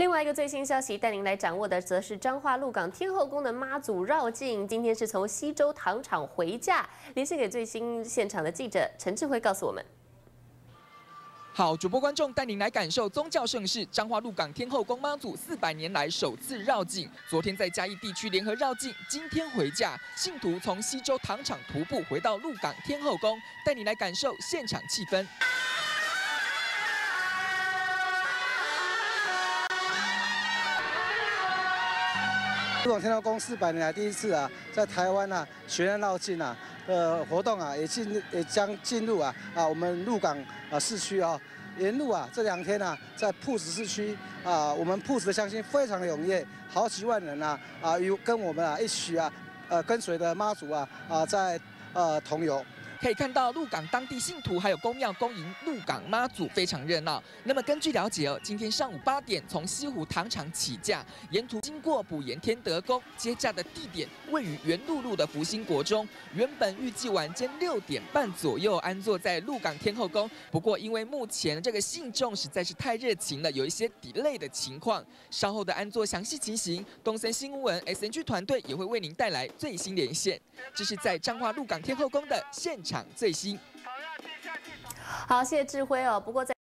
另外一个最新消息，带您来掌握的则是彰化鹿港天后宫的妈祖绕境，今天是从西周糖厂回驾，连线给最新现场的记者陈志辉，告诉我们。好，主播观众带您来感受宗教盛事——彰化鹿港天后宫妈祖四百年来首次绕境。昨天在嘉义地区联合绕境，今天回驾，信徒从西周糖厂徒步回到鹿港天后宫，带你来感受现场气氛。这种天后宫四百年来第一次啊，在台湾啊，全面绕境啊呃活动啊，也进也将进入啊啊我们鹿港啊市区啊，沿路啊这两天啊，在铺子市区啊，我们铺子的乡亲非常的踊跃，好几万人啊啊与跟我们啊一起啊呃跟随的妈祖啊啊在呃同游。可以看到鹿港当地信徒还有公庙恭迎鹿港妈祖非常热闹。那么根据了解哦，今天上午八点从西湖糖厂起驾，沿途经过补盐天德宫，接驾的地点位于原路路的福兴国中。原本预计晚间六点半左右安坐在鹿港天后宫，不过因为目前这个信众实在是太热情了，有一些 delay 的情况。稍后的安坐详细情形，东森新闻 S N G 团队也会为您带来最新连线。这是在彰化鹿港天后宫的现场。场最新，好，谢谢智辉哦。不过在。